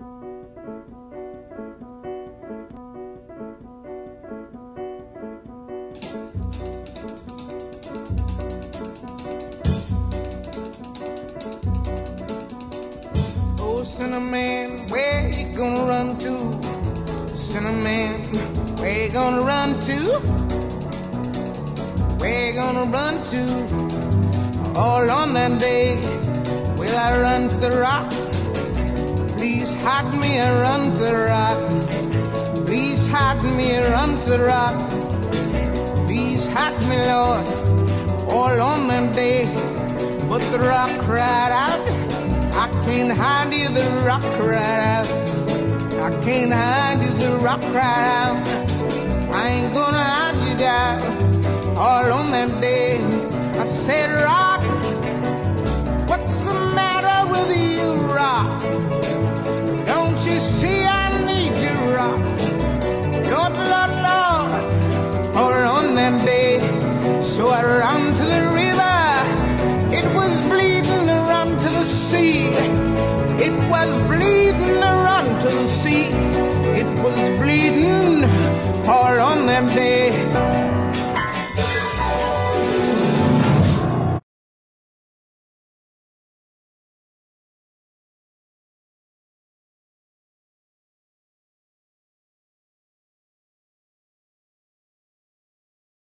Oh, Sinnerman, where you gonna run to? Sinnerman, where you gonna run to? Where you gonna run to? All on that day, will I run to the rock? Please hide me around the rock. Please hide me around the rock. Please hide me, Lord, all on that day. But the rock cried out, I can't hide you, the rock cried out. I can't hide you, the rock cried out. I ain't gonna hide you down see I need? Lord, Lord, Lord, all on. So I ran to the river. It was bleeding run to the sea. It was bleeding run to the sea. It was bleeding all on.